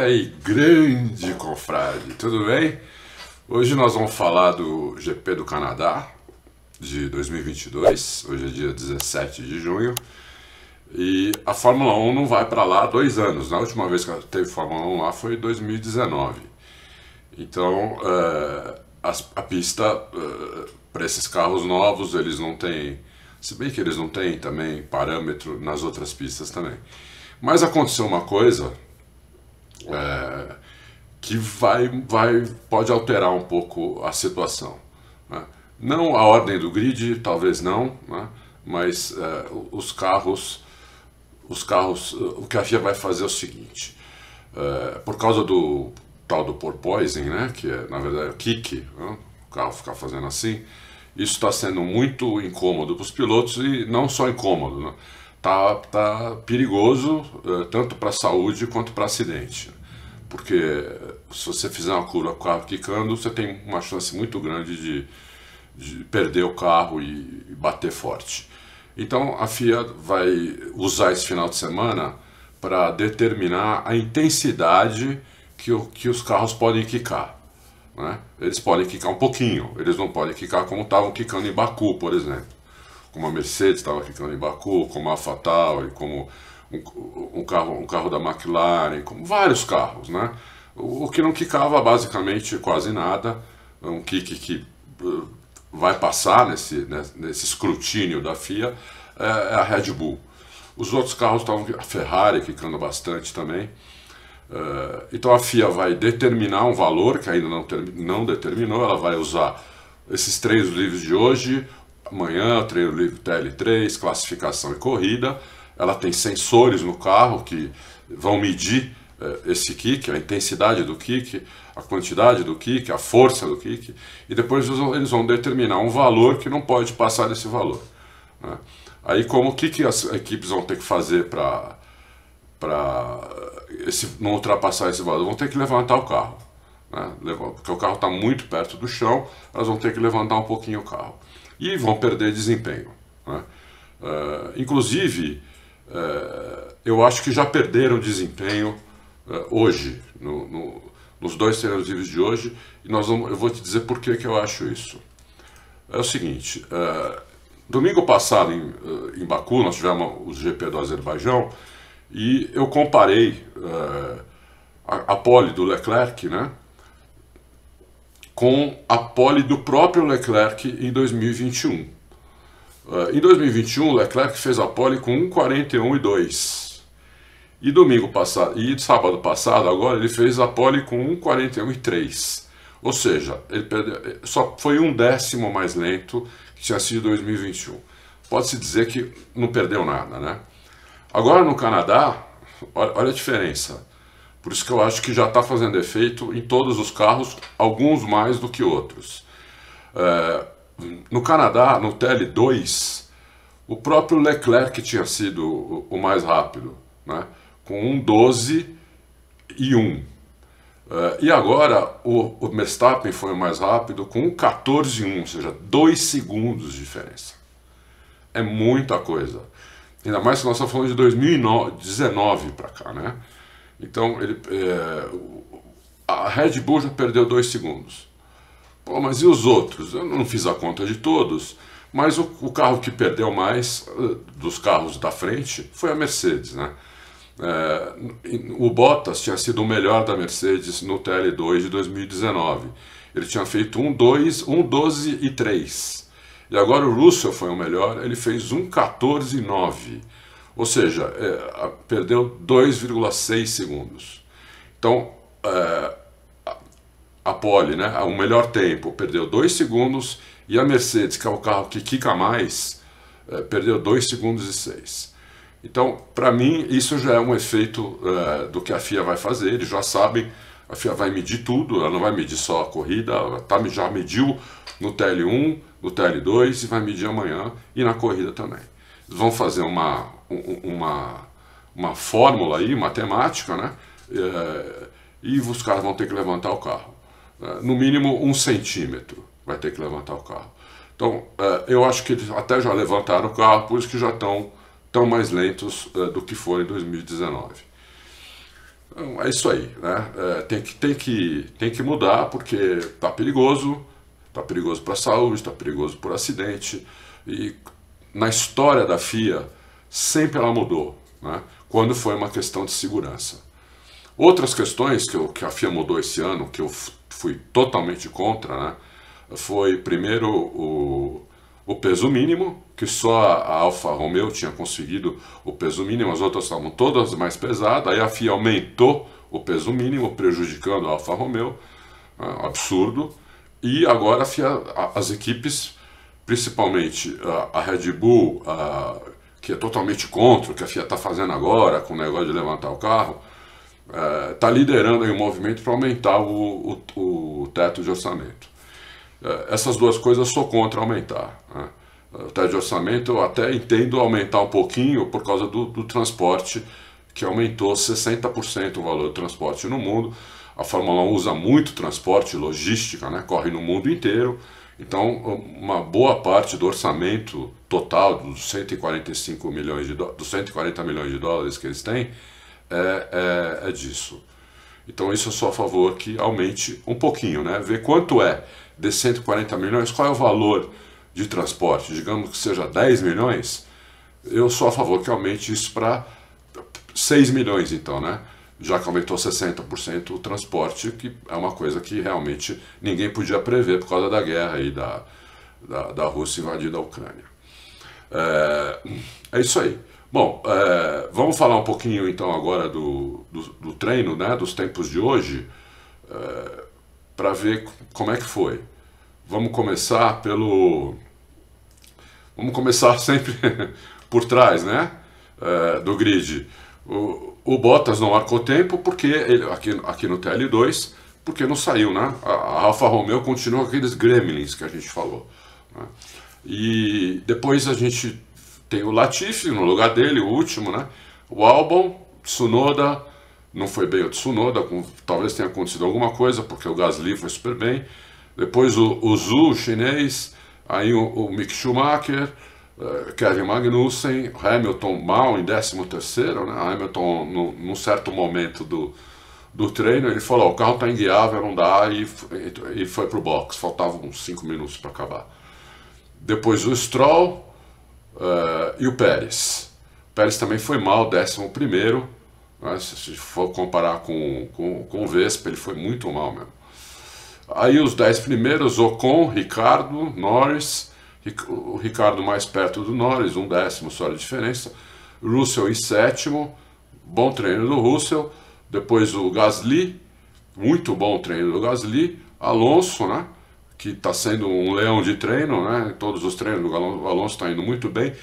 aí, grande confrade, tudo bem? Hoje nós vamos falar do GP do Canadá de 2022, hoje é dia 17 de junho, e a Fórmula 1 não vai para lá há dois anos, na última vez que teve Fórmula 1 lá foi em 2019. Então, uh, a, a, pista, uh, para esses carros novos, eles não têm, se bem que eles não têm também parâmetro nas outras pistas também. Mas aconteceu uma coisa é, que vai, vai, pode alterar um pouco a situação. Né? Não a ordem do grid, talvez não, né? mas é, os carros, os carros, o que a FIA vai fazer é o seguinte, é, por causa do tal do porpoising, né, que é na verdade o kick, né? o carro ficar fazendo assim, isso está sendo muito incômodo para os pilotos e não só incômodo, né? Tá, tá perigoso uh, tanto para a saúde quanto para acidente. Porque se você fizer uma curva com o carro quicando, você tem uma chance muito grande de, de perder o carro e, e bater forte. Então a FIA vai usar esse final de semana para determinar a intensidade que, o, que os carros podem quicar. Né? Eles podem quicar um pouquinho, eles não podem quicar como estavam quicando em Baku, por exemplo como a Mercedes estava ficando em Baku, como a AlphaTauri, como um, um, carro, um carro da McLaren, como vários carros, né? O, o que não quicava basicamente quase nada, um kick que uh, vai passar nesse, né, nesse escrutínio da FIA, é, é a Red Bull. Os outros carros estavam, a Ferrari quicando bastante também. Uh, então a FIA vai determinar um valor que ainda não, não determinou, ela vai usar esses três livros de hoje, Amanhã, treino livre TL3, classificação e corrida. Ela tem sensores no carro que vão medir eh, esse kick, a intensidade do kick, a quantidade do kick, a força do kick, e depois eles vão determinar um valor que não pode passar desse valor. Né? Aí, como o que, que as equipes vão ter que fazer para não ultrapassar esse valor? Vão ter que levantar o carro. Né? Porque o carro está muito perto do chão, elas vão ter que levantar um pouquinho o carro e vão perder desempenho. Né? Uh, inclusive, uh, eu acho que já perderam desempenho uh, hoje, no, no, nos dois treinos livres de hoje, e nós vamos, eu vou te dizer por que, que eu acho isso. É o seguinte, domingo passado em, em Baku, nós tivemos o GP do Azerbaijão, e eu comparei a, a pole do Leclerc, né? Com a pole do próprio Leclerc em 2021. Uh, em 2021, Leclerc fez a pole com 1,41,2. E domingo passado, e sábado passado, agora ele fez a pole com 1,41,3. Ou seja, ele perdeu, só foi um décimo mais lento que tinha sido 2021. Pode-se dizer que não perdeu nada, né? Agora no Canadá, olha, olha a diferença. Por isso que eu acho que já está fazendo efeito em todos os carros, alguns mais do que outros. É, no Canadá, no TL2, o próprio Leclerc tinha sido o, o mais rápido, né? com um 12 e 1. É, e agora o, o Verstappen foi o mais rápido com um 14 e 1, ou seja, 2 segundos de diferença. É muita coisa. Ainda mais que nós estamos falando de 2019 para cá, né? Então, ele, é, a Red Bull já perdeu dois segundos. Pô, mas e os outros? Eu não fiz a conta de todos, mas o, o carro que perdeu mais uh, dos carros da frente foi a Mercedes, né? É, o Bottas tinha sido o melhor da Mercedes no TL2 de 2019. Ele tinha feito um 2, um 12 e 3. E agora o Russell foi o melhor, ele fez um 14 e 9. Ou seja, é, perdeu 2,6 segundos. Então, é, a Pole, né, o melhor tempo, perdeu 2 segundos e a Mercedes, que é o carro que quica mais, é, perdeu 2 segundos e 6. Então, para mim, isso já é um efeito é, do que a FIA vai fazer. Eles já sabem, a FIA vai medir tudo, ela não vai medir só a corrida, ela tá, já mediu no TL1, no TL2 e vai medir amanhã e na corrida também. Eles vão fazer uma, uma, uma fórmula aí, matemática, né? É, e os caras vão ter que levantar o carro. É, no mínimo um centímetro vai ter que levantar o carro. Então, é, eu acho que eles até já levantaram o carro, por isso que já estão tão mais lentos do que foram em 2019. Então, é isso aí, né? É, tem, que, tem, que, tem que mudar porque está perigoso, está perigoso para a saúde, está perigoso por acidente. E na história da FIA, sempre ela mudou, né? quando foi uma questão de segurança. Outras questões que, eu, que a FIA mudou esse ano, que eu fui totalmente contra, né? foi primeiro o, o peso mínimo, que só a Alfa Romeo tinha conseguido o peso mínimo, as outras estavam todas mais pesadas, aí a FIA aumentou o peso mínimo, prejudicando a Alfa Romeo, né, absurdo, e agora a FIA, as equipes, principalmente a, a Red Bull, a, que é totalmente contra o que a FIA está fazendo agora, com o negócio de levantar o carro, está é, liderando o movimento para aumentar o, o, o, teto de orçamento. É, essas duas coisas sou contra aumentar. Né? O teto de orçamento eu até entendo aumentar um pouquinho por causa do, do transporte, que aumentou 60% o valor do transporte no mundo. A Fórmula 1 usa muito transporte, logística, né? corre no mundo inteiro. Então, uma boa parte do orçamento total dos 145 milhões de dos 140 milhões de dólares que eles têm é, é, é disso. Então, isso eu sou a favor que aumente um pouquinho, né? Ver quanto é de 140 milhões, qual é o valor de transporte, digamos que seja 10 milhões, eu sou a favor que aumente isso para 6 milhões, então, né? Já que aumentou 60% o transporte, que é uma coisa que realmente ninguém podia prever por causa da guerra aí da, da, da Rússia invadindo a Ucrânia. É, é isso aí. Bom, é, vamos falar um pouquinho então agora do, do, do treino, né, dos tempos de hoje, é, para ver como é que foi. Vamos começar pelo. Vamos começar sempre por trás, né? É, do grid. O, o Bottas não marcou tempo porque ele, aqui, aqui no TL2, porque não saiu, né? A, a Alfa Romeo continua aqueles gremlins que a gente falou. Né? E depois a gente tem o Latifi no lugar dele, o último, né? O Albon, Tsunoda, não foi bem o Tsunoda, com, talvez tenha acontecido alguma coisa, porque o Gasly foi super bem. Depois o, o Zhu, chinês, aí o, o Mick Schumacher, Kevin Magnussen, Hamilton mal em 13 terceiro, né? Hamilton no, num certo momento do, do treino, ele falou, o carro está inguiável, não dá, e, e, foi pro box, faltavam uns 5 minutos para acabar. Depois o Stroll uh, e o Pérez. O Pérez também foi mal, 11 primeiro, né? se for comparar com, com, com o Vespa, ele foi muito mal mesmo. Aí os dez primeiros, Ocon, Ricardo, Norris, o Ricardo mais perto do Norris, um décimo só de diferença, Russell em sétimo, bom treino do Russell, depois o Gasly, muito bom treino do Gasly, Alonso, né, que está sendo um leão de treino, né, todos os treinos. Do Alonso está indo muito bem,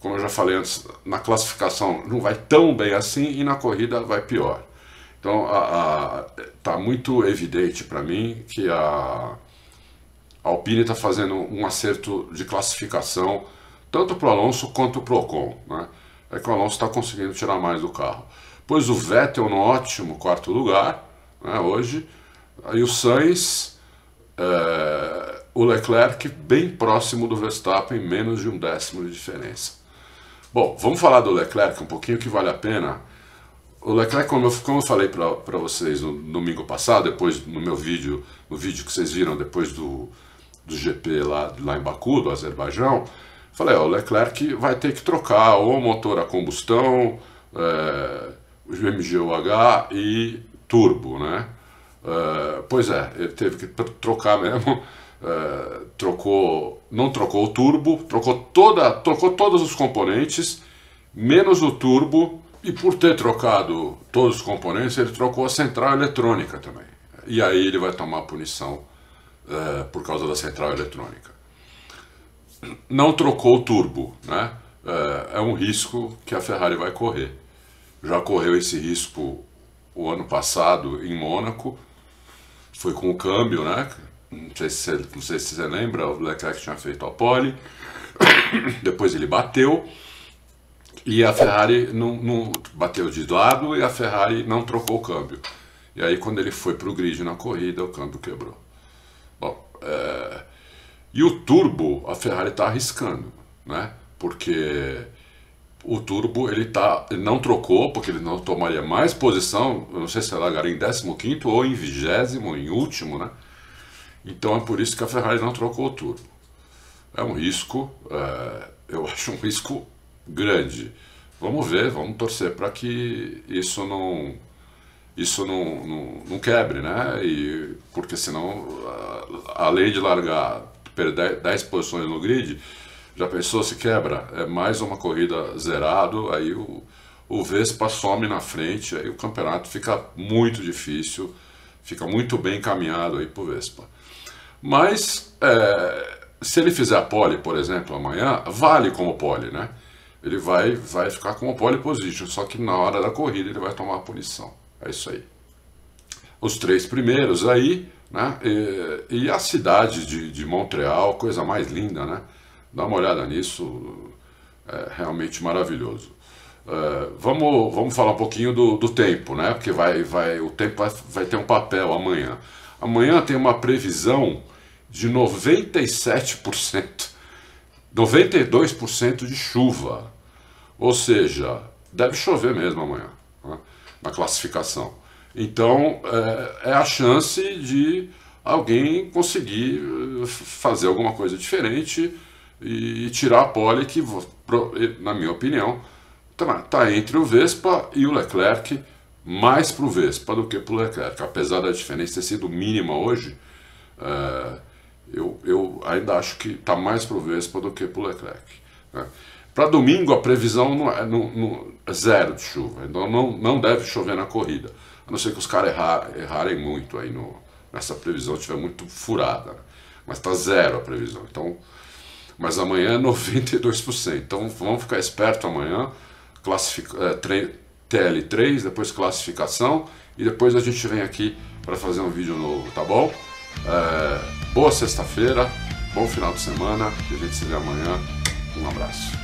como eu já falei antes, na classificação não vai tão bem assim e na corrida vai pior. Então, está muito evidente para mim que a, a Alpine está fazendo um acerto de classificação, tanto para o Alonso quanto para o Ocon. Né? É que o Alonso está conseguindo tirar mais do carro. Pois o Vettel no ótimo quarto lugar, né, hoje, aí o Sainz, é, o Leclerc bem próximo do Verstappen, menos de um décimo de diferença. Bom, vamos falar do Leclerc um pouquinho, que vale a pena o Leclerc, como eu, como eu falei para vocês no domingo passado, depois no meu vídeo, no vídeo que vocês viram depois do, do GP lá, lá em Baku, do Azerbaijão, falei, o Leclerc vai ter que trocar o motor a combustão, é, o MGUH e turbo, né? É, pois é, ele teve que trocar mesmo, é, trocou, não trocou o turbo, trocou, toda, trocou todos os componentes, menos o turbo, e por ter trocado todos os componentes, ele trocou a central eletrônica também. E aí ele vai tomar punição é, por causa da central eletrônica. Não trocou o turbo, né? É, é um risco que a Ferrari vai correr. Já correu esse risco o ano passado em Mônaco, foi com o câmbio, né? Não sei se você, não sei se você lembra, o Leclerc tinha feito a pole, depois ele bateu, e a Ferrari não, não, bateu de lado e a Ferrari não trocou o câmbio. E aí quando ele foi para o grid na corrida, o câmbio quebrou. É... e o turbo a Ferrari está arriscando, né? Porque o Turbo ele tá, ele não trocou, porque ele não tomaria mais posição, eu não sei se ele largaria em 15 ou em 20 em último, né? Então é por isso que a Ferrari não trocou o Turbo. É um risco, é, eu acho um risco grande. Vamos ver, vamos torcer para que isso não isso não, não, não, quebre, né? E, porque senão, além de largar, perder 10 posições no grid, já pensou se quebra? É mais uma corrida zerado, aí o, o Vespa some na frente, aí o campeonato fica muito difícil, fica muito bem encaminhado aí pro Vespa. Mas é, se ele fizer a pole, por exemplo, amanhã, vale como pole, né? Ele vai, vai ficar como pole position, só que na hora da corrida ele vai tomar a punição. É isso aí. Os três primeiros aí, né? E, e a cidade de, de Montreal, coisa mais linda, né? Dá uma olhada nisso, é realmente maravilhoso. É, vamos, vamos falar um pouquinho do, do tempo, né? Porque vai, vai, o tempo vai, vai ter um papel amanhã. Amanhã tem uma previsão de 97%, 92% de chuva. Ou seja, deve chover mesmo amanhã? Na classificação. Então, é, é a chance de alguém conseguir eh, fazer alguma coisa diferente e tirar a pole que, na minha opinião, está tá entre o Vespa e o Leclerc, mais para o Vespa do que para o Leclerc. Apesar da diferença ter sido mínima hoje, é, eu, eu ainda acho que está mais para o Vespa do que para o Leclerc. Né? Para domingo a previsão não é, não, não, é zero de chuva, então não, não deve chover na corrida. A não ser que os caras errar, errarem muito aí no, nessa previsão, estiver muito furada. Né? Mas está zero a previsão. Então mas amanhã é 92%. Então vamos ficar esperto amanhã, é, TL3, depois classificação e depois a gente vem aqui para fazer um vídeo novo, tá bom? É, boa sexta-feira, bom final de semana e a gente se vê amanhã. Um abraço.